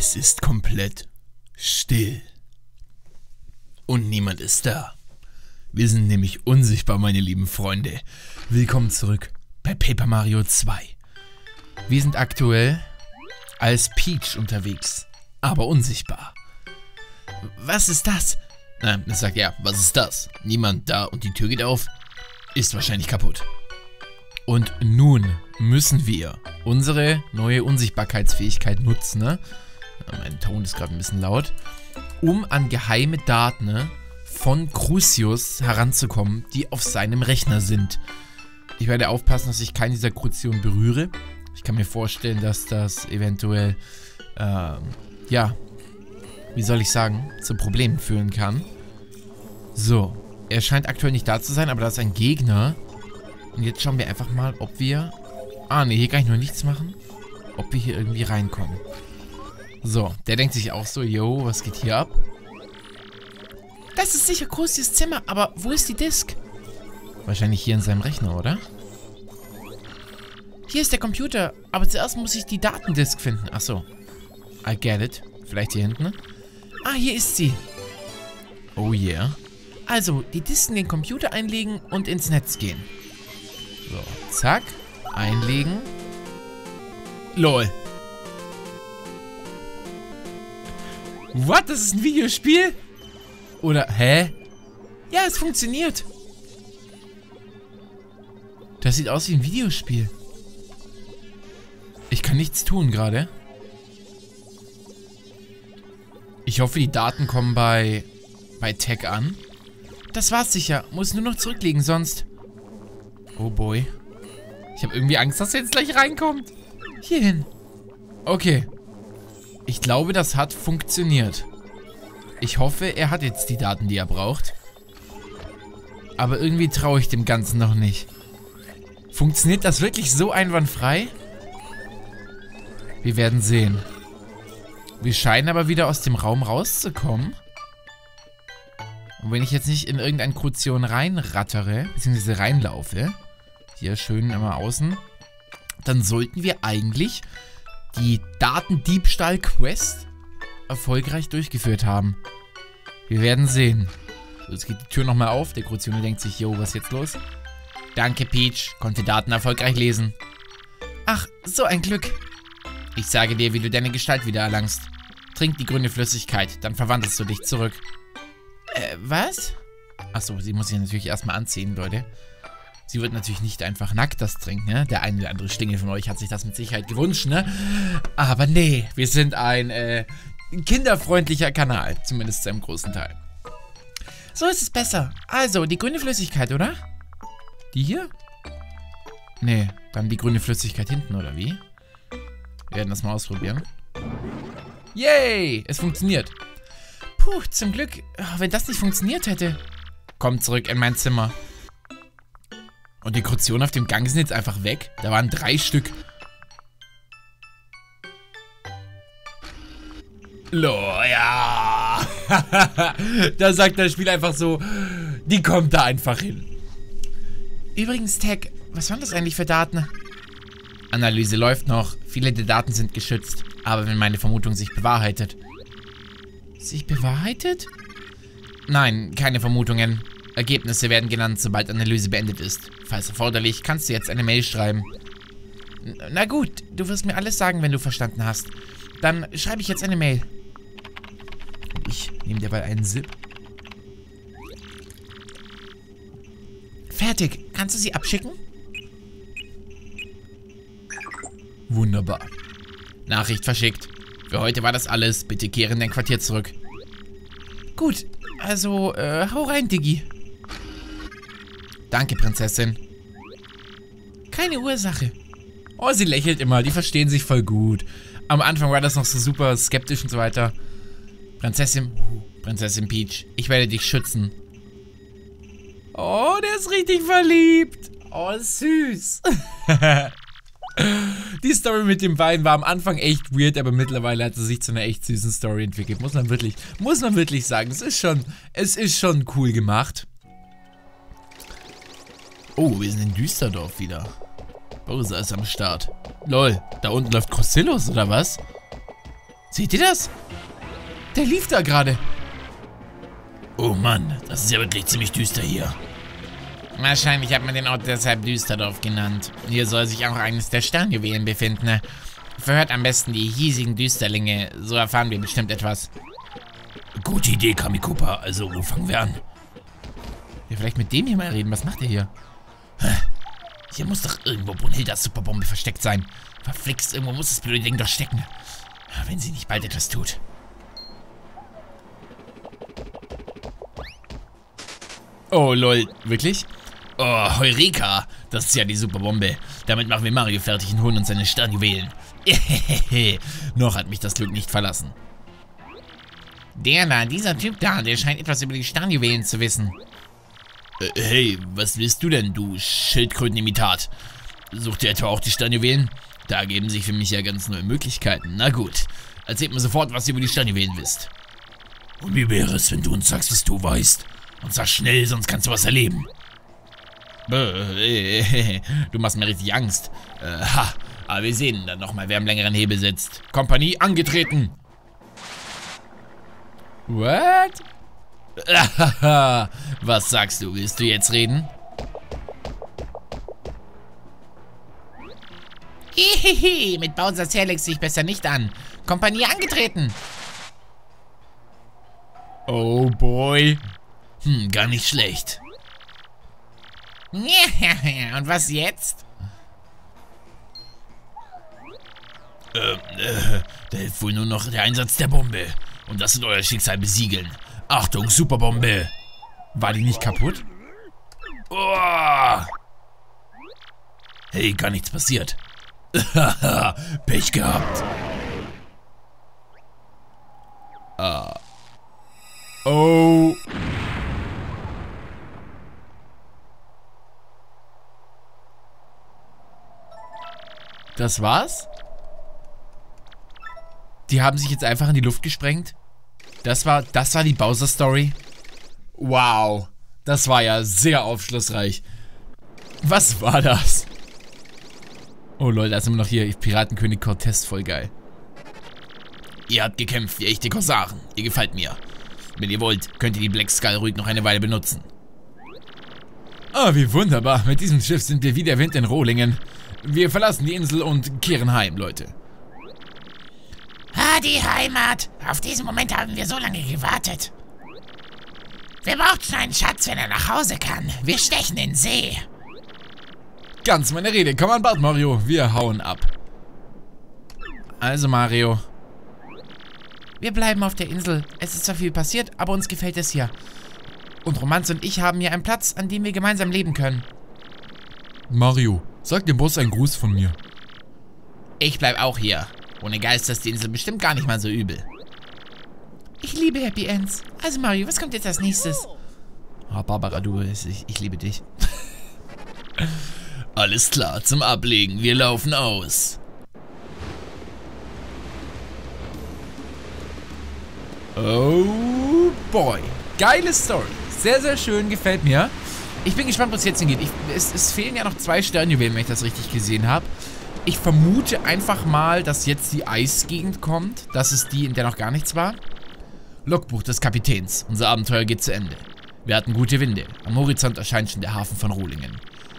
Es ist komplett still. Und niemand ist da. Wir sind nämlich unsichtbar, meine lieben Freunde. Willkommen zurück bei Paper Mario 2. Wir sind aktuell als Peach unterwegs, aber unsichtbar. Was ist das? Na, es sagt ja, was ist das? Niemand da und die Tür geht auf. Ist wahrscheinlich kaputt. Und nun müssen wir unsere neue Unsichtbarkeitsfähigkeit nutzen, ne? Mein Ton ist gerade ein bisschen laut. Um an geheime Daten ne, von Crucius heranzukommen, die auf seinem Rechner sind. Ich werde aufpassen, dass ich keine dieser Crucianen berühre. Ich kann mir vorstellen, dass das eventuell, ähm, ja, wie soll ich sagen, zu Problemen führen kann. So, er scheint aktuell nicht da zu sein, aber da ist ein Gegner. Und jetzt schauen wir einfach mal, ob wir... Ah, ne, hier kann ich nur nichts machen. Ob wir hier irgendwie reinkommen. So, der denkt sich auch so, yo, was geht hier ab? Das ist sicher Krustius Zimmer, aber wo ist die Disk? Wahrscheinlich hier in seinem Rechner, oder? Hier ist der Computer, aber zuerst muss ich die Datendisk finden. Achso. I get it. Vielleicht hier hinten. Ah, hier ist sie. Oh yeah. Also, die Disk in den Computer einlegen und ins Netz gehen. So, zack. Einlegen. LOL. What? Das ist ein Videospiel? Oder, hä? Ja, es funktioniert. Das sieht aus wie ein Videospiel. Ich kann nichts tun gerade. Ich hoffe, die Daten kommen bei, bei Tech an. Das war's sicher. Muss nur noch zurücklegen, sonst... Oh boy. Ich habe irgendwie Angst, dass er jetzt gleich reinkommt. Hierhin. Okay. Ich glaube, das hat funktioniert. Ich hoffe, er hat jetzt die Daten, die er braucht. Aber irgendwie traue ich dem Ganzen noch nicht. Funktioniert das wirklich so einwandfrei? Wir werden sehen. Wir scheinen aber wieder aus dem Raum rauszukommen. Und wenn ich jetzt nicht in irgendein Krution reinrattere, beziehungsweise reinlaufe, hier schön immer außen, dann sollten wir eigentlich die Datendiebstahl-Quest erfolgreich durchgeführt haben. Wir werden sehen. So, jetzt geht die Tür nochmal auf. Der Kruzione denkt sich, yo, was ist jetzt los? Danke, Peach. Konnte Daten erfolgreich lesen. Ach, so ein Glück. Ich sage dir, wie du deine Gestalt wieder erlangst. Trink die grüne Flüssigkeit, dann verwandelst du dich zurück. Äh, was? Achso, sie muss sich natürlich erstmal anziehen, Leute. Sie wird natürlich nicht einfach nackt das trinken, ne? Der eine oder andere Stingel von euch hat sich das mit Sicherheit gewünscht, ne? Aber nee, wir sind ein äh, kinderfreundlicher Kanal, zumindest zu einem großen Teil. So ist es besser. Also, die grüne Flüssigkeit, oder? Die hier? Nee, dann die grüne Flüssigkeit hinten, oder wie? Wir werden das mal ausprobieren. Yay! Es funktioniert. Puh, zum Glück. Wenn das nicht funktioniert hätte. Komm zurück in mein Zimmer. Und die Krotionen auf dem Gang sind jetzt einfach weg. Da waren drei Stück. Lo, ja. da sagt das Spiel einfach so, die kommt da einfach hin. Übrigens, Tech, was waren das eigentlich für Daten? Analyse läuft noch. Viele der Daten sind geschützt. Aber wenn meine Vermutung sich bewahrheitet. Sich bewahrheitet? Nein, keine Vermutungen. Ergebnisse werden genannt, sobald Analyse beendet ist. Falls erforderlich, kannst du jetzt eine Mail schreiben. Na gut, du wirst mir alles sagen, wenn du verstanden hast. Dann schreibe ich jetzt eine Mail. Ich nehme dabei einen Sip. Fertig. Kannst du sie abschicken? Wunderbar. Nachricht verschickt. Für heute war das alles. Bitte kehren in dein Quartier zurück. Gut. Also, äh, hau rein, Diggi. Danke, Prinzessin. Keine Ursache. Oh, sie lächelt immer. Die verstehen sich voll gut. Am Anfang war das noch so super skeptisch und so weiter. Prinzessin... Prinzessin Peach, ich werde dich schützen. Oh, der ist richtig verliebt. Oh, süß. Die Story mit dem Wein war am Anfang echt weird, aber mittlerweile hat sie sich zu einer echt süßen Story entwickelt. Muss man wirklich, muss man wirklich sagen. Es ist schon, es ist schon cool gemacht. Oh, wir sind in Düsterdorf wieder. Bowser ist am Start. Lol, da unten läuft Crossillos, oder was? Seht ihr das? Der lief da gerade. Oh Mann, das ist ja wirklich ziemlich düster hier. Wahrscheinlich hat man den Ort deshalb Düsterdorf genannt. Hier soll sich auch eines der Sternjuwelen befinden. Verhört am besten die hiesigen Düsterlinge, so erfahren wir bestimmt etwas. Gute Idee, Kamikupa. Also, wo fangen wir an? Ja, vielleicht mit dem hier mal reden. Was macht er hier? Hier muss doch irgendwo Brunhildas Superbombe versteckt sein. Verflixt, irgendwo muss das blöde Ding doch stecken. Wenn sie nicht bald etwas tut. Oh, lol. Wirklich? Oh, Heureka. Das ist ja die Superbombe. Damit machen wir Mario fertig und holen uns seine Sternjuwelen. Noch hat mich das Glück nicht verlassen. Der da, dieser Typ da, der scheint etwas über die Sternjuwelen zu wissen. Äh, hey, was willst du denn, du Schildkrötenimitat? Sucht ihr etwa auch die Sternjuwelen? Da ergeben sich für mich ja ganz neue Möglichkeiten. Na gut, erzählt mir sofort, was ihr über die Sternjuwelen wisst. Und wie wäre es, wenn du uns sagst, was du weißt? Und sag schnell, sonst kannst du was erleben. Du machst mir richtig Angst. Äh, ha, aber wir sehen dann nochmal, wer am längeren Hebel sitzt. Kompanie angetreten. What? Was sagst du? Willst du jetzt reden? Hihihi, mit Bowser's Helix sich besser nicht an. Kompanie angetreten. Oh boy. Hm, gar nicht schlecht. Und was jetzt? Ähm, äh, da hilft wohl nur noch der Einsatz der Bombe. Und das wird euer Schicksal besiegeln. Achtung, Superbombe. War die nicht kaputt? Oh. Hey, gar nichts passiert. Pech gehabt. Uh. Oh. Das war's? Die haben sich jetzt einfach in die Luft gesprengt? Das war, das war die Bowser-Story? Wow. Das war ja sehr aufschlussreich. Was war das? Oh Leute, da sind wir noch hier. Piratenkönig Cortez, voll geil. Ihr habt gekämpft wie echte Korsaren. Ihr gefällt mir. Wenn ihr wollt, könnt ihr die Black Skull ruhig noch eine Weile benutzen. Ah, wie wunderbar. Mit diesem Schiff sind wir wie der Wind in Rohlingen. Wir verlassen die Insel und kehren heim, Leute. Die Heimat. Auf diesen Moment haben wir so lange gewartet. Wir brauchten einen Schatz, wenn er nach Hause kann. Wir stechen in See. Ganz meine Rede. Komm an Bord, Mario. Wir hauen ab. Also, Mario. Wir bleiben auf der Insel. Es ist zwar viel passiert, aber uns gefällt es hier. Und Romanz und ich haben hier einen Platz, an dem wir gemeinsam leben können. Mario, sag dem Boss einen Gruß von mir. Ich bleib auch hier. Ohne Geist ist die bestimmt gar nicht mal so übel. Ich liebe Happy Ends. Also Mario, was kommt jetzt als nächstes? Oh, Barbara, du, ich, ich liebe dich. Alles klar, zum Ablegen. Wir laufen aus. Oh boy. Geile Story. Sehr, sehr schön, gefällt mir. Ich bin gespannt, was jetzt hingeht. Ich, es, es fehlen ja noch zwei Sternjuwelen, wenn ich das richtig gesehen habe. Ich vermute einfach mal, dass jetzt die Eisgegend kommt. Das ist die, in der noch gar nichts war. Logbuch des Kapitäns. Unser Abenteuer geht zu Ende. Wir hatten gute Winde. Am Horizont erscheint schon der Hafen von Rohlingen.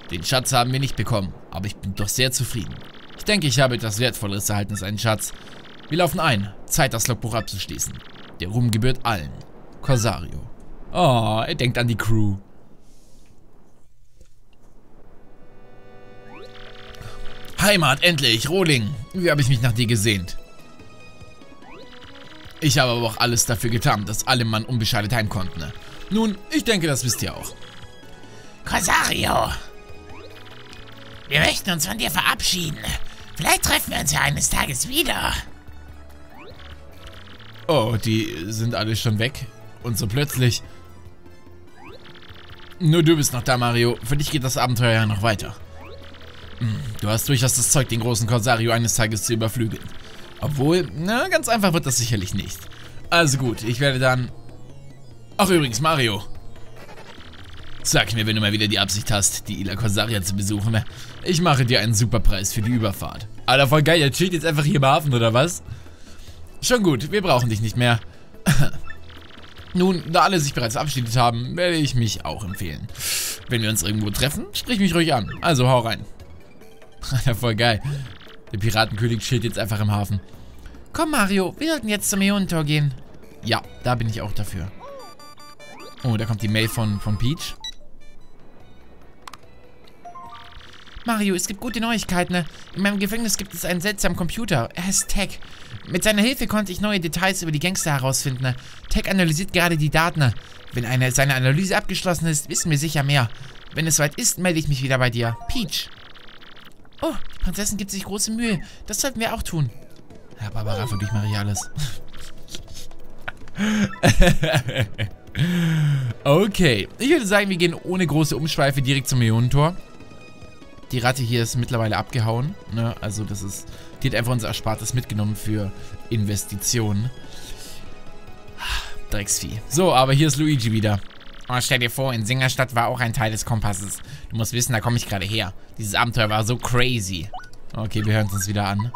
Den Schatz haben wir nicht bekommen, aber ich bin doch sehr zufrieden. Ich denke, ich habe etwas Wertvolleres erhalten als einen Schatz. Wir laufen ein. Zeit, das Logbuch abzuschließen. Der Ruhm gebührt allen. Corsario. Oh, er denkt an die Crew. Heimat, endlich, Rohling. Wie habe ich mich nach dir gesehnt? Ich habe aber auch alles dafür getan, dass alle Mann unbeschadet heim konnten. Nun, ich denke, das wisst ihr auch. Corsario! Wir möchten uns von dir verabschieden. Vielleicht treffen wir uns ja eines Tages wieder. Oh, die sind alle schon weg. Und so plötzlich. Nur du bist noch da, Mario. Für dich geht das Abenteuer ja noch weiter. Du hast durchaus das Zeug, den großen Corsario eines Tages zu überflügeln. Obwohl, na, ganz einfach wird das sicherlich nicht. Also gut, ich werde dann... Ach übrigens, Mario. Sag mir, wenn du mal wieder die Absicht hast, die Ila Corsaria zu besuchen. Ich mache dir einen Superpreis für die Überfahrt. Alter, voll geil, ihr chillt jetzt einfach hier im Hafen, oder was? Schon gut, wir brauchen dich nicht mehr. Nun, da alle sich bereits verabschiedet haben, werde ich mich auch empfehlen. Wenn wir uns irgendwo treffen, sprich mich ruhig an. Also hau rein. ja, voll geil. Der Piratenkönig chillt jetzt einfach im Hafen. Komm, Mario, wir sollten jetzt zum Ionentor gehen. Ja, da bin ich auch dafür. Oh, da kommt die Mail von, von Peach. Mario, es gibt gute Neuigkeiten. Ne? In meinem Gefängnis gibt es einen seltsamen Computer. Er heißt Tech. Mit seiner Hilfe konnte ich neue Details über die Gangster herausfinden. Ne? Tech analysiert gerade die Daten. Ne? Wenn eine, seine Analyse abgeschlossen ist, wissen wir sicher mehr. Wenn es soweit ist, melde ich mich wieder bei dir. Peach. Oh, die Prinzessin gibt sich große Mühe. Das sollten wir auch tun. Ja, Barbara, für dich mache ich alles. okay. Ich würde sagen, wir gehen ohne große Umschweife direkt zum Millionentor. Die Ratte hier ist mittlerweile abgehauen. Ne? Also das ist... Die hat einfach unser Erspartes mitgenommen für Investitionen. Drecksvieh. So, aber hier ist Luigi wieder. Oh, stell dir vor, in Singerstadt war auch ein Teil des Kompasses. Du musst wissen, da komme ich gerade her. Dieses Abenteuer war so crazy. Okay, wir hören es uns wieder an.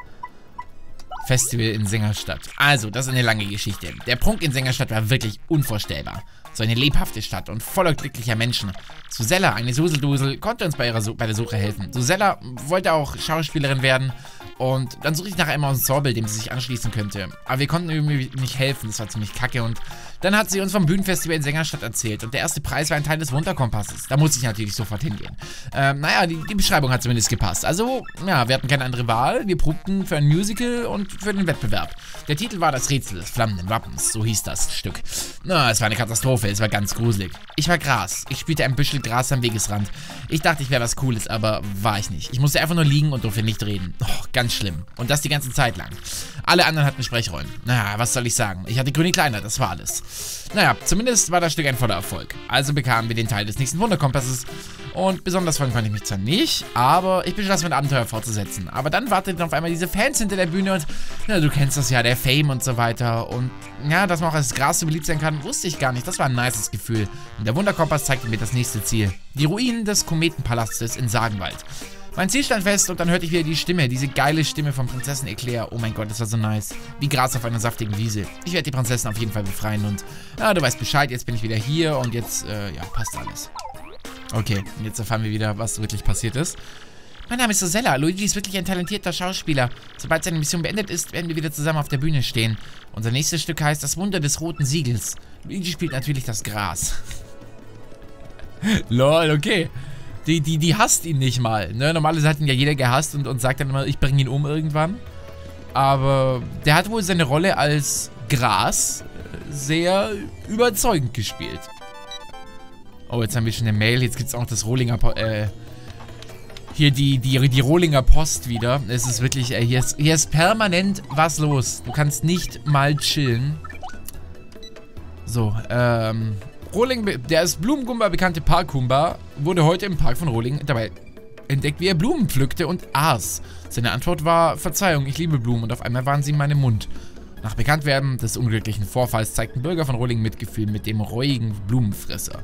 Festival in Singerstadt. Also, das ist eine lange Geschichte. Der Prunk in Singerstadt war wirklich unvorstellbar. So eine lebhafte Stadt und voller glücklicher Menschen. Susella, eine Suseldusel, konnte uns bei, ihrer bei der Suche helfen. Susella wollte auch Schauspielerin werden und dann suche ich nach einem Ensemble, dem sie sich anschließen könnte. Aber wir konnten irgendwie nicht helfen, das war ziemlich kacke. Und dann hat sie uns vom Bühnenfestival in Sängerstadt erzählt. Und der erste Preis war ein Teil des Wunderkompasses. Da musste ich natürlich sofort hingehen. Ähm, naja, die, die Beschreibung hat zumindest gepasst. Also, ja, wir hatten keine andere Wahl. Wir probten für ein Musical und für den Wettbewerb. Der Titel war Das Rätsel des flammenden Wappens. So hieß das Stück. Na, es war eine Katastrophe. Es war ganz gruselig. Ich war Gras. Ich spielte ein Büschel Gras am Wegesrand. Ich dachte, ich wäre was Cooles, aber war ich nicht. Ich musste einfach nur liegen und durfte nicht reden. Oh, ganz schlimm. Und das die ganze Zeit lang. Alle anderen hatten Sprechrollen. Naja, was soll ich sagen? Ich hatte grüne Kleiner, das war alles. Naja, zumindest war das Stück ein voller Erfolg. Also bekamen wir den Teil des nächsten Wunderkompasses. Und besonders freuen konnte ich mich zwar nicht, aber ich beschloss, mein Abenteuer fortzusetzen. Aber dann warteten auf einmal diese Fans hinter der Bühne und, ja, du kennst das ja, der Fame und so weiter. Und ja, dass man auch als Gras so beliebt sein kann, wusste ich gar nicht. Das war ein nices Gefühl. Und der Wunderkompass zeigte mir das nächste Ziel. Die Ruinen des Kometenpalastes in Sagenwald. Mein Ziel stand fest und dann hörte ich wieder die Stimme, diese geile Stimme von Prinzessin Eclair. Oh mein Gott, das war so nice. Wie Gras auf einer saftigen Wiese. Ich werde die Prinzessin auf jeden Fall befreien und, ja, du weißt Bescheid, jetzt bin ich wieder hier und jetzt, äh, ja, passt alles. Okay, und jetzt erfahren wir wieder, was wirklich passiert ist. Mein Name ist Rosella. Luigi ist wirklich ein talentierter Schauspieler. Sobald seine Mission beendet ist, werden wir wieder zusammen auf der Bühne stehen. Unser nächstes Stück heißt Das Wunder des roten Siegels. Luigi spielt natürlich das Gras. Lol, okay. Die, die, die hasst ihn nicht mal. Ne? Normalerweise hat ihn ja jeder gehasst und, und sagt dann immer, ich bringe ihn um irgendwann. Aber der hat wohl seine Rolle als Gras sehr überzeugend gespielt. Oh, jetzt haben wir schon eine Mail. Jetzt gibt es auch das Rohlinger... Äh, hier die, die, die Rohlinger Post wieder. Es ist wirklich... Äh, hier, ist, hier ist permanent was los. Du kannst nicht mal chillen. So, ähm... Rohling, der als Blumengumba bekannte Parkumba wurde heute im Park von Rohling dabei entdeckt, wie er Blumen pflückte und aß. Seine Antwort war, Verzeihung, ich liebe Blumen und auf einmal waren sie in meinem Mund. Nach Bekanntwerden des unglücklichen Vorfalls zeigten Bürger von Rohling Mitgefühl mit dem reuigen Blumenfresser.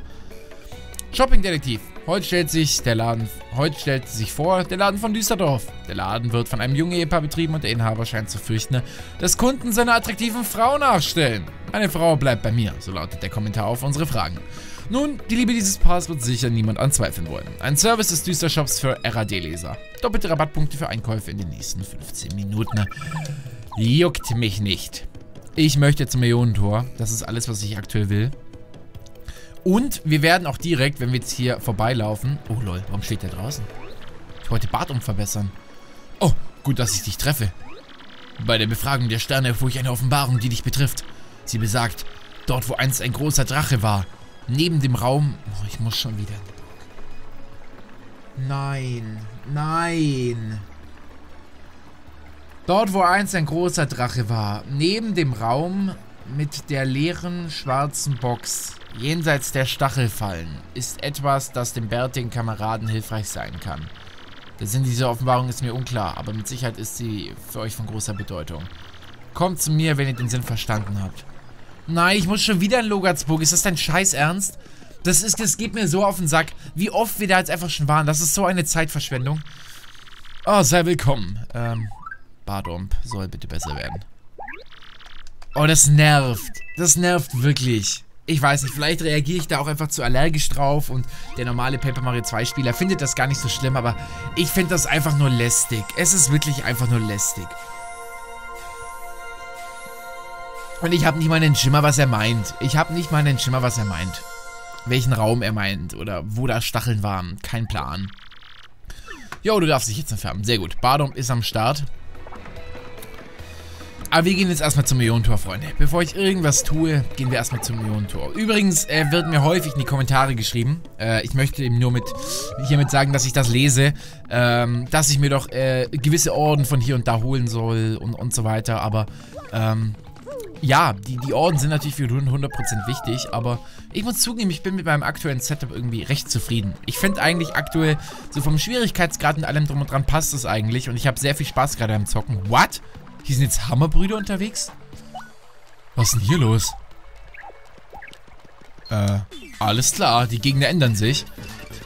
Shopping-Detektiv. Heute stellt sich der Laden, heute stellt sich vor, der Laden von Düsterdorf. Der Laden wird von einem jungen Ehepaar betrieben und der Inhaber scheint zu fürchten, dass Kunden seiner attraktiven Frau nachstellen. Meine Frau bleibt bei mir, so lautet der Kommentar auf unsere Fragen. Nun, die Liebe dieses Paars wird sicher niemand anzweifeln wollen. Ein Service des Düstershops für RAD-Leser. Doppelte Rabattpunkte für Einkäufe in den nächsten 15 Minuten. Juckt mich nicht. Ich möchte zum Millionentor. Das ist alles, was ich aktuell will. Und wir werden auch direkt, wenn wir jetzt hier vorbeilaufen... Oh lol, warum steht der draußen? Ich wollte Bad umverbessern. Oh, gut, dass ich dich treffe. Bei der Befragung der Sterne erfuhr ich eine Offenbarung, die dich betrifft. Sie besagt, dort wo einst ein großer Drache war, neben dem Raum... Oh, ich muss schon wieder... Nein, nein. Dort wo einst ein großer Drache war, neben dem Raum mit der leeren schwarzen Box jenseits der Stachelfallen ist etwas, das dem bärtigen Kameraden hilfreich sein kann. Der Sinn dieser Offenbarung ist mir unklar, aber mit Sicherheit ist sie für euch von großer Bedeutung. Kommt zu mir, wenn ihr den Sinn verstanden habt. Nein, ich muss schon wieder in Logatsburg. Ist das dein Scheiß Ernst? Das, ist, das geht mir so auf den Sack. Wie oft wir da jetzt einfach schon waren. Das ist so eine Zeitverschwendung. Oh, sei willkommen. Ähm, Badump soll bitte besser werden. Oh, das nervt. Das nervt wirklich. Ich weiß nicht, vielleicht reagiere ich da auch einfach zu allergisch drauf und der normale Paper Mario 2 Spieler findet das gar nicht so schlimm, aber ich finde das einfach nur lästig. Es ist wirklich einfach nur lästig. Und ich habe nicht mal einen Schimmer, was er meint. Ich habe nicht mal einen Schimmer, was er meint. Welchen Raum er meint oder wo da Stacheln waren. Kein Plan. Jo, du darfst dich jetzt entfernen. Sehr gut. Bardom ist am Start. Aber wir gehen jetzt erstmal zum Millionentor, Freunde. Bevor ich irgendwas tue, gehen wir erstmal zum Millionentor. Übrigens äh, wird mir häufig in die Kommentare geschrieben. Äh, ich möchte eben nur mit hiermit sagen, dass ich das lese. Ähm, dass ich mir doch äh, gewisse Orden von hier und da holen soll und, und so weiter. Aber ähm, ja, die, die Orden sind natürlich für 100% wichtig, aber ich muss zugeben, ich bin mit meinem aktuellen Setup irgendwie recht zufrieden. Ich finde eigentlich aktuell, so vom Schwierigkeitsgrad und allem drum und dran passt es eigentlich und ich habe sehr viel Spaß gerade am Zocken. What? Hier sind jetzt Hammerbrüder unterwegs? Was ist denn hier los? Äh, alles klar, die Gegner ändern sich.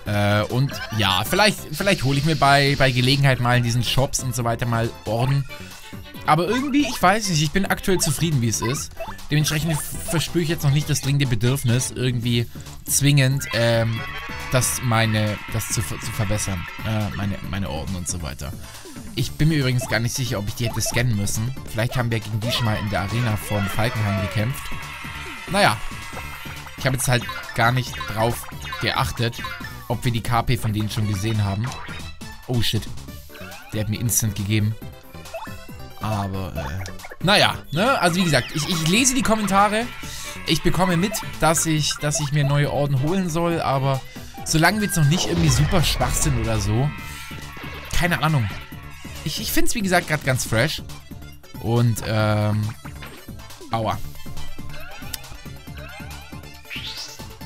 Äh, und ja, vielleicht, vielleicht hole ich mir bei, bei Gelegenheit mal in diesen Shops und so weiter mal Orden. Aber irgendwie, ich weiß nicht, ich bin aktuell zufrieden, wie es ist. Dementsprechend verspüre ich jetzt noch nicht das dringende Bedürfnis, irgendwie zwingend, ähm, das meine, das zu, zu verbessern. Äh, meine, meine Orden und so weiter. Ich bin mir übrigens gar nicht sicher, ob ich die hätte scannen müssen. Vielleicht haben wir gegen die schon mal in der Arena von Falkenhayn gekämpft. Naja. Ich habe jetzt halt gar nicht drauf geachtet, ob wir die KP von denen schon gesehen haben. Oh shit. Der hat mir instant gegeben. Aber, äh, naja, ne? Also wie gesagt, ich, ich lese die Kommentare. Ich bekomme mit, dass ich, dass ich mir neue Orden holen soll, aber solange wir jetzt noch nicht irgendwie super schwach sind oder so, keine Ahnung. Ich, ich finde es, wie gesagt, gerade ganz fresh. Und, ähm, aua.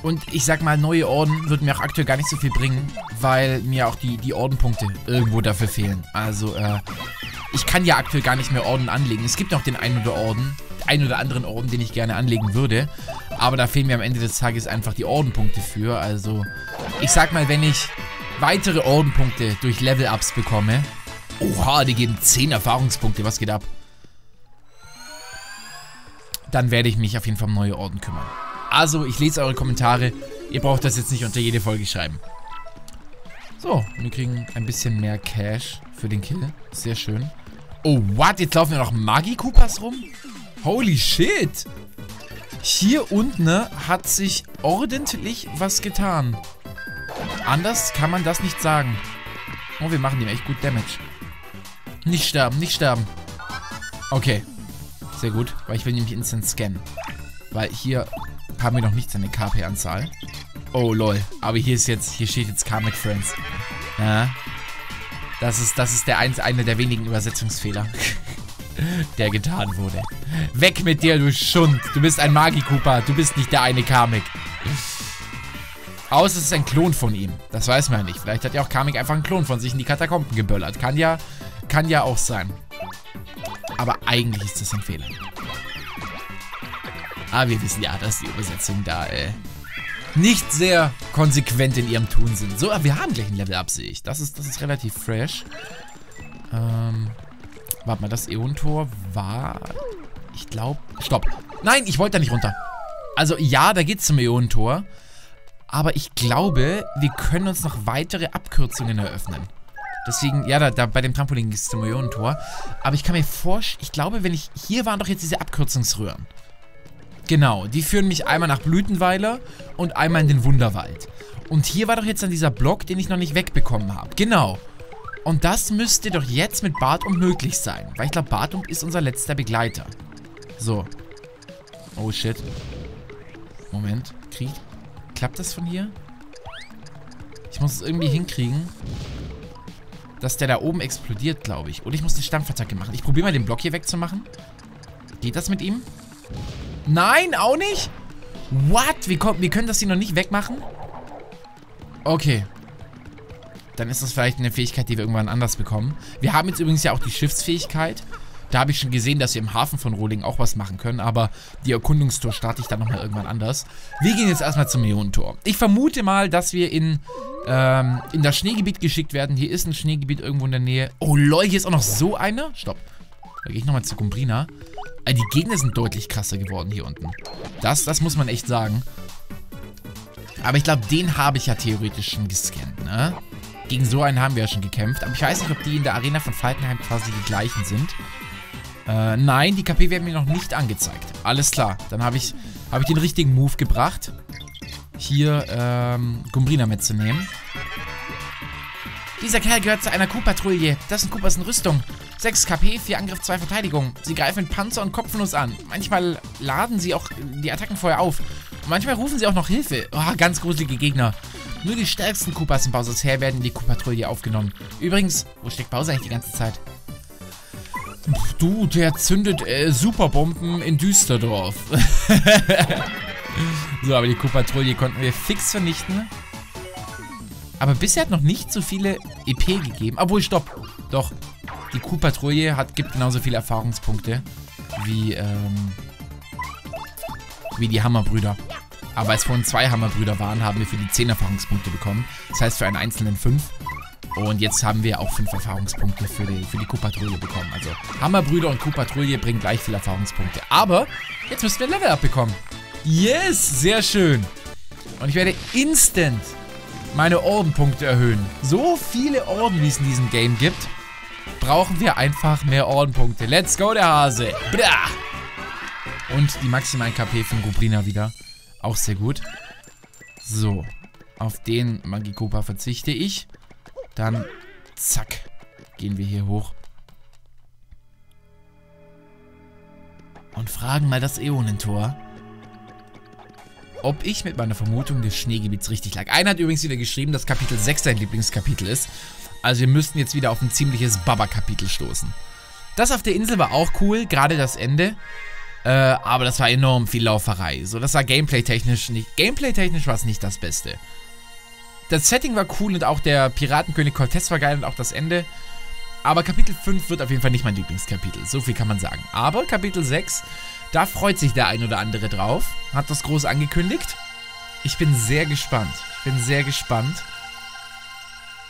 Und ich sag mal, neue Orden würden mir auch aktuell gar nicht so viel bringen, weil mir auch die, die Ordenpunkte irgendwo dafür fehlen. Also, äh, ich kann ja aktuell gar nicht mehr Orden anlegen. Es gibt noch den einen oder Orden, einen oder anderen Orden, den ich gerne anlegen würde. Aber da fehlen mir am Ende des Tages einfach die Ordenpunkte für. Also, ich sag mal, wenn ich weitere Ordenpunkte durch Level-Ups bekomme. Oha, die geben 10 Erfahrungspunkte. Was geht ab? Dann werde ich mich auf jeden Fall um neue Orden kümmern. Also, ich lese eure Kommentare. Ihr braucht das jetzt nicht unter jede Folge schreiben. So, wir kriegen ein bisschen mehr Cash für den Kill. Sehr schön. Oh, what? Jetzt laufen ja noch Magi-Koopas rum? Holy shit! Hier unten hat sich ordentlich was getan. Anders kann man das nicht sagen. Oh, wir machen dem echt gut Damage. Nicht sterben, nicht sterben. Okay. Sehr gut, weil ich will nämlich instant scannen. Weil hier haben wir noch nicht seine KP-Anzahl. Oh, lol. Aber hier ist jetzt, hier steht jetzt Karmic Friends. Ja. Das ist, das ist der ein, einer der wenigen Übersetzungsfehler, der getan wurde. Weg mit dir, du Schund. Du bist ein Magikupa. Du bist nicht der eine Karmic. Außer es ist ein Klon von ihm. Das weiß man ja nicht. Vielleicht hat ja auch Karmic einfach einen Klon von sich in die Katakomben geböllert. Kann ja, kann ja auch sein. Aber eigentlich ist das ein Fehler. Aber wir wissen ja, dass die Übersetzung da äh, nicht sehr konsequent in ihrem Tun sind. So, aber wir haben gleich ein Level-Up, sehe ich. Das ist, das ist relativ fresh. Ähm, warte mal, das Eon-Tor war... Ich glaube... Stopp. Nein, ich wollte da nicht runter. Also, ja, da geht's zum Eon-Tor. Aber ich glaube, wir können uns noch weitere Abkürzungen eröffnen. Deswegen, ja, da, da bei dem Trampolin geht es zum Millionentor. Aber ich kann mir vorstellen, ich glaube, wenn ich... Hier waren doch jetzt diese Abkürzungsröhren. Genau, die führen mich einmal nach Blütenweiler und einmal in den Wunderwald. Und hier war doch jetzt dann dieser Block, den ich noch nicht wegbekommen habe. Genau. Und das müsste doch jetzt mit Bartum möglich sein. Weil ich glaube, Bartum ist unser letzter Begleiter. So. Oh, shit. Moment. Krieg... Klappt das von hier? Ich muss es irgendwie hinkriegen, dass der da oben explodiert, glaube ich. Oder ich muss eine Stampfattacke machen. Ich probiere mal den Block hier wegzumachen. Geht das mit ihm? Nein, auch nicht? What? Wir, wir können das hier noch nicht wegmachen? Okay. Dann ist das vielleicht eine Fähigkeit, die wir irgendwann anders bekommen. Wir haben jetzt übrigens ja auch die Schiffsfähigkeit. Da habe ich schon gesehen, dass wir im Hafen von Rohling auch was machen können, aber die Erkundungstour starte ich dann nochmal irgendwann anders. Wir gehen jetzt erstmal zum Millionentor. Ich vermute mal, dass wir in, ähm, in das Schneegebiet geschickt werden. Hier ist ein Schneegebiet irgendwo in der Nähe. Oh lol, hier ist auch noch so eine. Stopp. Da gehe ich nochmal zu Gumbrina. Äh, die Gegner sind deutlich krasser geworden hier unten. Das, das muss man echt sagen. Aber ich glaube, den habe ich ja theoretisch schon gescannt, ne? Gegen so einen haben wir ja schon gekämpft. Aber ich weiß nicht, ob die in der Arena von Falkenheim quasi die gleichen sind. Äh, nein, die KP werden mir noch nicht angezeigt. Alles klar. Dann habe ich, hab ich den richtigen Move gebracht. Hier, ähm, Gumbrina mitzunehmen. Dieser Kerl gehört zu einer Kuh-Patrouille. Das sind Coopers in Rüstung. 6 KP, 4 Angriff, 2 Verteidigung. Sie greifen mit Panzer und Kopfnuss an. Manchmal laden sie auch die Attacken vorher auf. Manchmal rufen sie auch noch Hilfe. Oh, ganz gruselige Gegner. Nur die stärksten Koopas in Bowsers Heer werden in die Kuh-Patrouille aufgenommen. Übrigens, wo steckt Bowser eigentlich die ganze Zeit? Du, der zündet äh, Superbomben in Düsterdorf. so, aber die Kuh-Patrouille konnten wir fix vernichten. Aber bisher hat noch nicht so viele EP gegeben. Obwohl, stopp. Doch, die Kuh-Patrouille gibt genauso viele Erfahrungspunkte wie, ähm, wie die Hammerbrüder. Aber als vorhin zwei Hammerbrüder waren, haben wir für die 10 Erfahrungspunkte bekommen. Das heißt für einen einzelnen 5. Und jetzt haben wir auch 5 Erfahrungspunkte für die, für die Kuh-Patrouille bekommen. Also Hammerbrüder und Kuh-Patrouille bringen gleich viele Erfahrungspunkte. Aber jetzt müssen wir Level-Up bekommen. Yes, sehr schön. Und ich werde instant meine Ordenpunkte erhöhen. So viele Orden, wie es in diesem Game gibt, brauchen wir einfach mehr Ordenpunkte. Let's go, der Hase. Blah. Und die maximalen KP von Gubrina wieder. Auch sehr gut. So. Auf den Magikopa verzichte ich. Dann, zack, gehen wir hier hoch. Und fragen mal das Äonentor, ob ich mit meiner Vermutung des Schneegebiets richtig lag. Einer hat übrigens wieder geschrieben, dass Kapitel 6 sein Lieblingskapitel ist. Also wir müssten jetzt wieder auf ein ziemliches Baba-Kapitel stoßen. Das auf der Insel war auch cool, gerade das Ende. Äh, aber das war enorm viel Lauferei. So, das war gameplay-technisch nicht. Gameplay-technisch war es nicht das Beste. Das Setting war cool und auch der Piratenkönig Cortez war geil und auch das Ende. Aber Kapitel 5 wird auf jeden Fall nicht mein Lieblingskapitel. So viel kann man sagen. Aber Kapitel 6, da freut sich der ein oder andere drauf. Hat das groß angekündigt. Ich bin sehr gespannt. Ich bin sehr gespannt.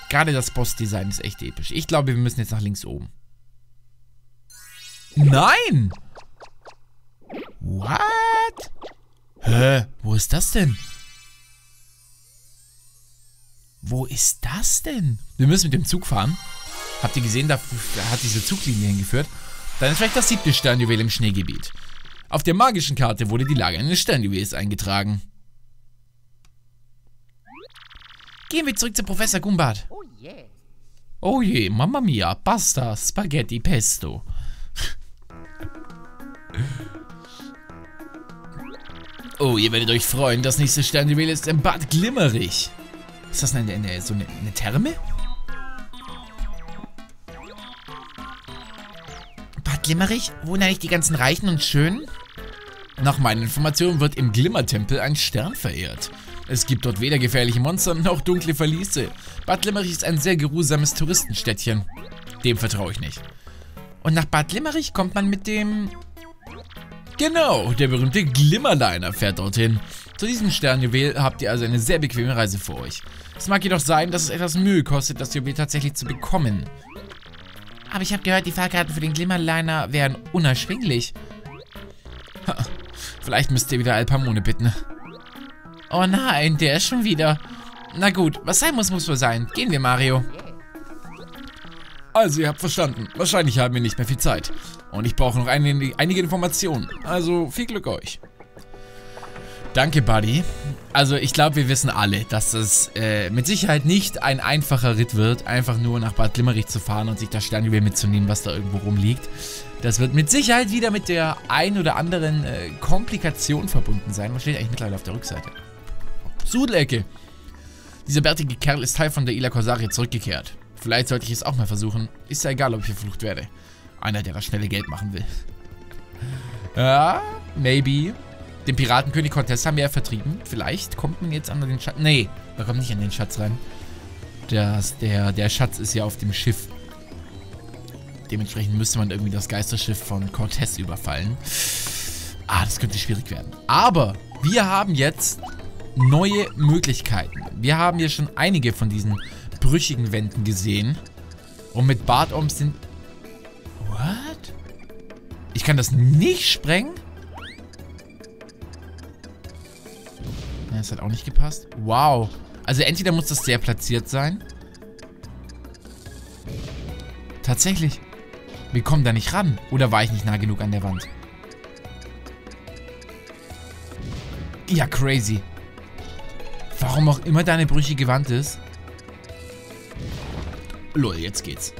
Gerade das Boss-Design ist echt episch. Ich glaube, wir müssen jetzt nach links oben. Nein! What? Hä? Wo ist das denn? Wo ist das denn? Wir müssen mit dem Zug fahren. Habt ihr gesehen, da hat diese Zuglinie hingeführt. Dann ist vielleicht das siebte Sternjuwel im Schneegebiet. Auf der magischen Karte wurde die Lage eines Sternjuwels eingetragen. Gehen wir zurück zu Professor Gumbart. Oh je. Oh je, Mamma Mia, Pasta, Spaghetti, Pesto. Oh, ihr werdet euch freuen. Das nächste Sternjuwel ist im Bad Glimmerich. Ist das eine, eine so eine, eine Therme? Bad Glimmerich? Wohnen eigentlich die ganzen Reichen und Schönen? Nach meinen Informationen wird im Glimmertempel ein Stern verehrt. Es gibt dort weder gefährliche Monster noch dunkle Verliese. Bad Limmerich ist ein sehr geruhsames Touristenstädtchen. Dem vertraue ich nicht. Und nach Bad Limmerich kommt man mit dem Genau, der berühmte Glimmerliner fährt dorthin. Zu diesem Sternjuwel habt ihr also eine sehr bequeme Reise vor euch. Es mag jedoch sein, dass es etwas Mühe kostet, das Juwel tatsächlich zu bekommen. Aber ich habe gehört, die Fahrkarten für den Glimmerliner wären unerschwinglich. Ha, vielleicht müsst ihr wieder Alpamone bitten. Oh nein, der ist schon wieder. Na gut, was sein muss, muss wohl sein. Gehen wir, Mario. Also, ihr habt verstanden. Wahrscheinlich haben wir nicht mehr viel Zeit. Und ich brauche noch einige, einige Informationen. Also viel Glück euch. Danke, Buddy. Also ich glaube, wir wissen alle, dass es äh, mit Sicherheit nicht ein einfacher Ritt wird, einfach nur nach Bad Limmerich zu fahren und sich das Sternjuwel mitzunehmen, was da irgendwo rumliegt. Das wird mit Sicherheit wieder mit der ein oder anderen äh, Komplikation verbunden sein. Was steht eigentlich mittlerweile auf der Rückseite? Sudelecke. Dieser bärtige Kerl ist Teil von der Ila Corsaria zurückgekehrt. Vielleicht sollte ich es auch mal versuchen. Ist ja egal, ob ich verflucht werde. Einer, der das schnelle Geld machen will. Ja, maybe. Den Piratenkönig Cortez haben wir ja vertrieben. Vielleicht kommt man jetzt an den Schatz. Nee, man kommt nicht an den Schatz rein. Das, der, der Schatz ist ja auf dem Schiff. Dementsprechend müsste man irgendwie das Geisterschiff von Cortez überfallen. Ah, das könnte schwierig werden. Aber wir haben jetzt neue Möglichkeiten. Wir haben hier schon einige von diesen brüchigen Wänden gesehen. Und mit Bartoms sind Ich kann das nicht sprengen? Ja, das hat auch nicht gepasst. Wow. Also entweder muss das sehr platziert sein. Tatsächlich. Wir kommen da nicht ran. Oder war ich nicht nah genug an der Wand? Ja, crazy. Warum auch immer da eine brüchige Wand ist. Lol, jetzt geht's.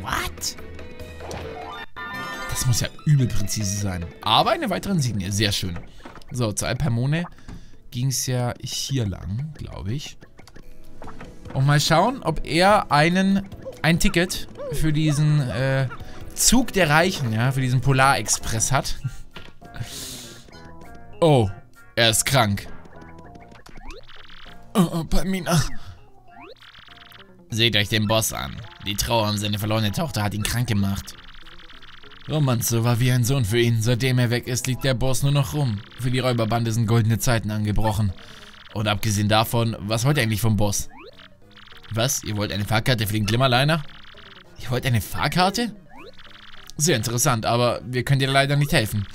What? Das muss ja übel präzise sein. Aber eine weitere Insignie. Sehr schön. So, zu Alpermone ging es ja hier lang, glaube ich. Und mal schauen, ob er einen ein Ticket für diesen äh, Zug der Reichen, ja, für diesen Polarexpress hat. oh, er ist krank. Oh, oh, Palmina. Seht euch den Boss an. Die Trauer um seine verlorene Tochter hat ihn krank gemacht. Romanzo war wie ein Sohn für ihn. Seitdem er weg ist, liegt der Boss nur noch rum. Für die Räuberbande sind goldene Zeiten angebrochen. Und abgesehen davon, was wollt ihr eigentlich vom Boss? Was? Ihr wollt eine Fahrkarte für den Glimmerliner? Ihr wollt eine Fahrkarte? Sehr interessant, aber wir können dir leider nicht helfen.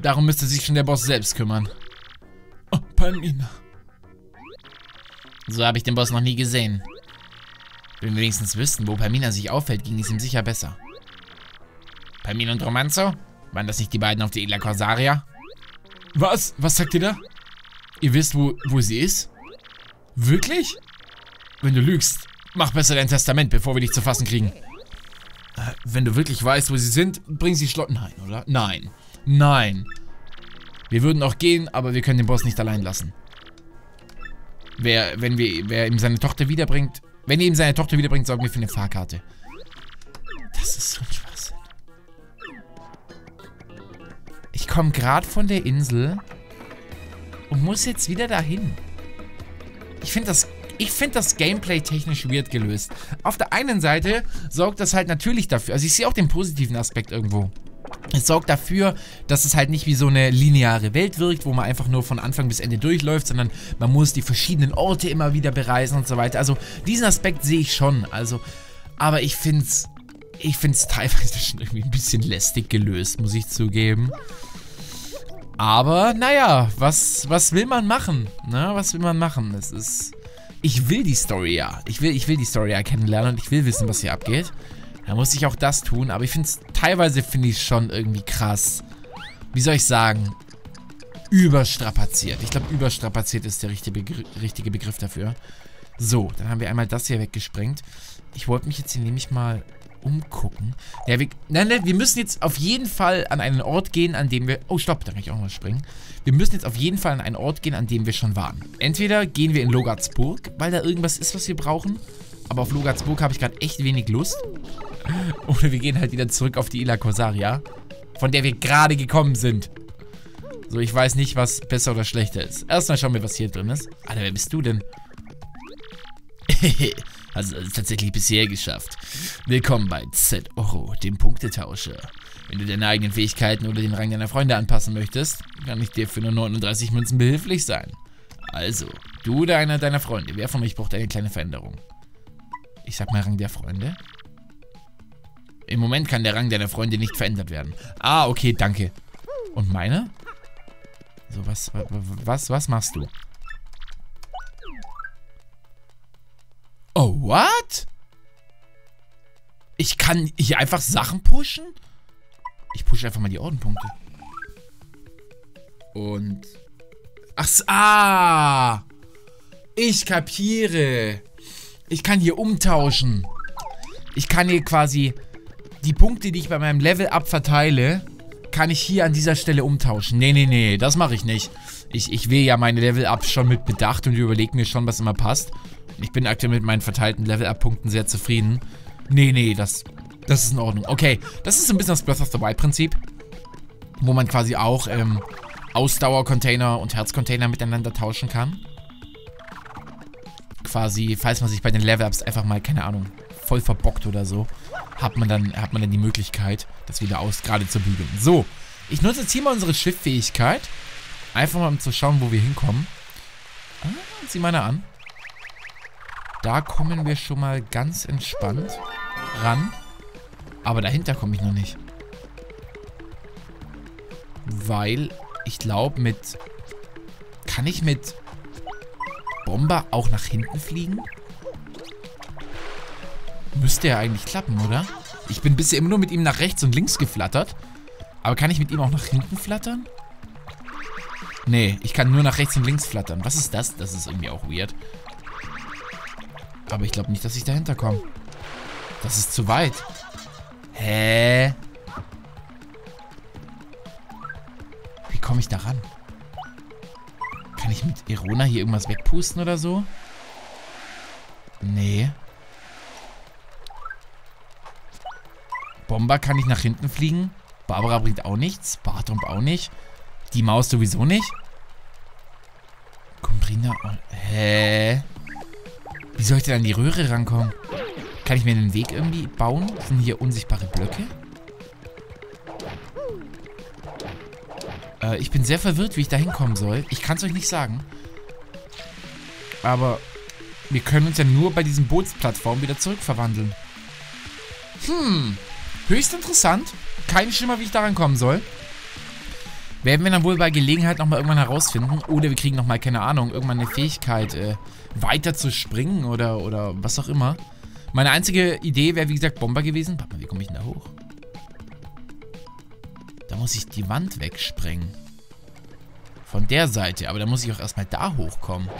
Darum müsste sich schon der Boss selbst kümmern. Oh, Palmina. So habe ich den Boss noch nie gesehen. Wenn wir wenigstens wüssten, wo Palmina sich aufhält, ging es ihm sicher besser. Palmina und Romanzo? Waren das nicht die beiden auf der Isla Corsaria? Was? Was sagt ihr da? Ihr wisst, wo, wo sie ist? Wirklich? Wenn du lügst, mach besser dein Testament, bevor wir dich zu fassen kriegen. Äh, wenn du wirklich weißt, wo sie sind, bring sie Schlottenhain, oder? Nein. Nein. Wir würden auch gehen, aber wir können den Boss nicht allein lassen. Wer, wenn wir, wer ihm seine Tochter wiederbringt, wenn ihr ihm seine Tochter wiederbringt, sorgen wir für eine Fahrkarte. Das ist so komme gerade von der Insel und muss jetzt wieder dahin. Ich finde das ich das Gameplay technisch weird gelöst. Auf der einen Seite sorgt das halt natürlich dafür, also ich sehe auch den positiven Aspekt irgendwo. Es sorgt dafür, dass es halt nicht wie so eine lineare Welt wirkt, wo man einfach nur von Anfang bis Ende durchläuft, sondern man muss die verschiedenen Orte immer wieder bereisen und so weiter. Also diesen Aspekt sehe ich schon. Also, aber ich finde es ich finde es teilweise schon irgendwie ein bisschen lästig gelöst, muss ich zugeben. Aber, naja, was, was will man machen? Ne? Was will man machen? Es ist ich will die Story ja. Ich will, ich will die Story ja kennenlernen und ich will wissen, was hier abgeht. Da muss ich auch das tun, aber ich finde es, teilweise finde ich schon irgendwie krass. Wie soll ich sagen? Überstrapaziert. Ich glaube, überstrapaziert ist der richtige, Begr richtige Begriff dafür. So, dann haben wir einmal das hier weggesprengt. Ich wollte mich jetzt hier nämlich mal umgucken. Ja, wir, nein, nein, wir müssen jetzt auf jeden Fall an einen Ort gehen, an dem wir... Oh, stopp, da kann ich auch mal springen. Wir müssen jetzt auf jeden Fall an einen Ort gehen, an dem wir schon waren. Entweder gehen wir in Logartsburg, weil da irgendwas ist, was wir brauchen. Aber auf Logartsburg habe ich gerade echt wenig Lust. Oder wir gehen halt wieder zurück auf die Ila Corsaria, von der wir gerade gekommen sind. So, ich weiß nicht, was besser oder schlechter ist. Erstmal schauen wir, was hier drin ist. Alter, wer bist du denn? Es tatsächlich bisher geschafft. Willkommen bei Z Oro, dem Punktetauscher. Wenn du deine eigenen Fähigkeiten oder den Rang deiner Freunde anpassen möchtest, kann ich dir für nur 39 Münzen behilflich sein. Also, du oder einer deiner Freunde, wer von euch braucht eine kleine Veränderung? Ich sag mal Rang der Freunde. Im Moment kann der Rang deiner Freunde nicht verändert werden. Ah, okay, danke. Und meine? So, was, was, was machst du? Oh, what? Ich kann hier einfach Sachen pushen? Ich pushe einfach mal die Ordenpunkte. Und... Ach, ah! Ich kapiere. Ich kann hier umtauschen. Ich kann hier quasi die Punkte, die ich bei meinem Level-Up verteile, kann ich hier an dieser Stelle umtauschen. Nee, nee, nee, das mache ich nicht. Ich, ich wähle ja meine Level-Ups schon mit Bedacht und überlege mir schon, was immer passt. Ich bin aktuell mit meinen verteilten Level-Up-Punkten sehr zufrieden. Nee, nee, das, das ist in Ordnung. Okay, das ist ein bisschen das Breath of the Wild-Prinzip. Wo man quasi auch ähm, Ausdauer-Container und Herz-Container miteinander tauschen kann. Quasi, falls man sich bei den Level-Ups einfach mal, keine Ahnung, voll verbockt oder so, hat man dann, hat man dann die Möglichkeit, das wieder aus gerade zu bügeln. So, ich nutze jetzt hier mal unsere Schifffähigkeit. Einfach mal, um zu schauen, wo wir hinkommen. Ah, sieh mal an. Da kommen wir schon mal ganz entspannt ran. Aber dahinter komme ich noch nicht. weil ich glaube mit... Kann ich mit Bomber auch nach hinten fliegen? Müsste ja eigentlich klappen, oder? Ich bin bisher immer nur mit ihm nach rechts und links geflattert. Aber kann ich mit ihm auch nach hinten flattern? Nee, ich kann nur nach rechts und links flattern. Was ist das? Das ist irgendwie auch weird. Aber ich glaube nicht, dass ich dahinter komme. Das ist zu weit. Hä? Wie komme ich da ran? Kann ich mit Irona hier irgendwas wegpusten oder so? Nee. Bomber kann ich nach hinten fliegen. Barbara bringt auch nichts. Bartrump auch nicht. Die Maus sowieso nicht. Kumbrina. Hä? Wie soll ich denn an die Röhre rankommen? Kann ich mir einen Weg irgendwie bauen? Sind hier unsichtbare Blöcke? Äh, ich bin sehr verwirrt, wie ich da hinkommen soll. Ich kann es euch nicht sagen. Aber wir können uns ja nur bei diesen Bootsplattformen wieder zurückverwandeln. Hm. Höchst interessant. Kein Schimmer, wie ich daran kommen soll. Werden wir dann wohl bei Gelegenheit nochmal irgendwann herausfinden. Oder wir kriegen nochmal, keine Ahnung, irgendwann eine Fähigkeit, äh, weiter zu springen oder, oder was auch immer. Meine einzige Idee wäre, wie gesagt, Bomber gewesen. Warte mal, wie komme ich denn da hoch? Da muss ich die Wand wegsprengen. Von der Seite. Aber da muss ich auch erstmal da hochkommen.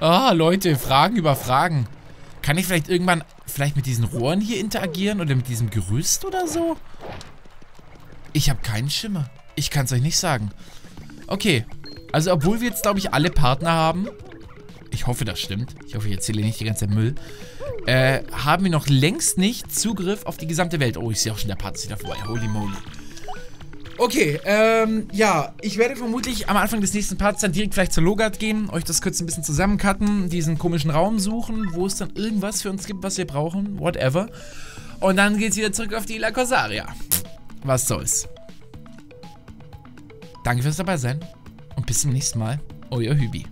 Ah, Leute, Fragen über Fragen. Kann ich vielleicht irgendwann, vielleicht mit diesen Rohren hier interagieren? Oder mit diesem Gerüst oder so? Ich habe keinen Schimmer. Ich kann es euch nicht sagen. Okay. Also, obwohl wir jetzt, glaube ich, alle Partner haben. Ich hoffe, das stimmt. Ich hoffe, ich erzähle nicht die ganze Müll. Äh, haben wir noch längst nicht Zugriff auf die gesamte Welt. Oh, ich sehe auch schon, der Part wieder vorbei. Holy moly. Okay, ähm, ja, ich werde vermutlich am Anfang des nächsten Parts dann direkt vielleicht zur Logart gehen, euch das kurz ein bisschen zusammencutten, diesen komischen Raum suchen, wo es dann irgendwas für uns gibt, was wir brauchen, whatever. Und dann geht's wieder zurück auf die La Corsaria. Was soll's. Danke fürs dabei sein und bis zum nächsten Mal. Euer Hübi.